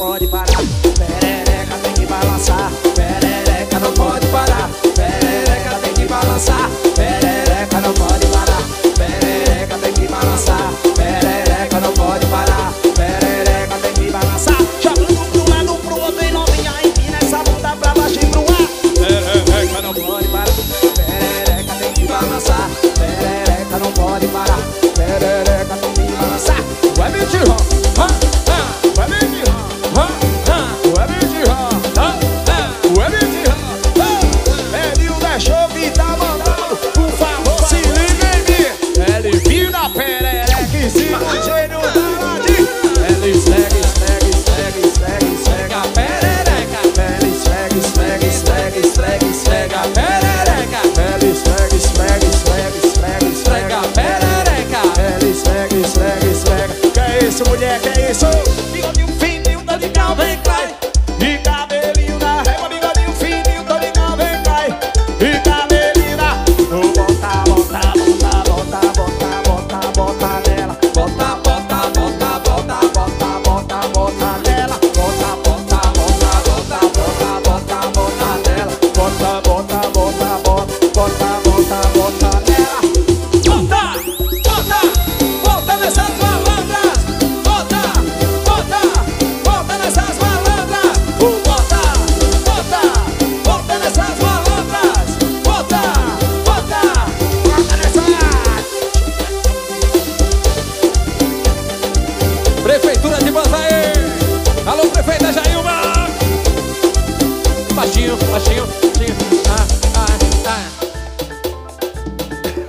Pode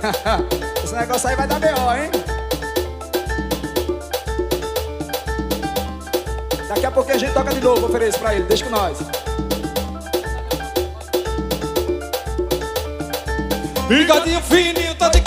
Esse negócio aí vai dar B.O., hein? Daqui a pouco a gente toca de novo, ofereço pra ele. Deixa com nós. Bigodinho fininho, tá de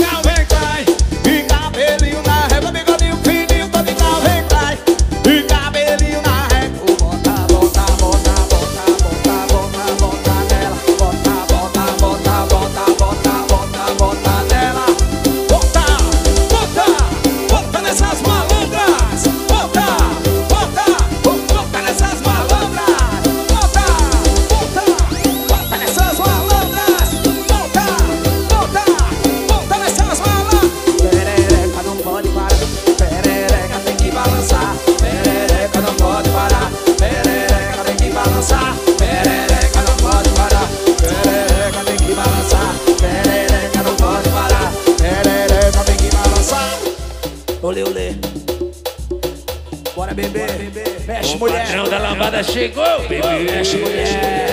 olê, olê. Bora beber, mexe o mulher. O patrão da lambada chegou, bebê. Mexe mulher.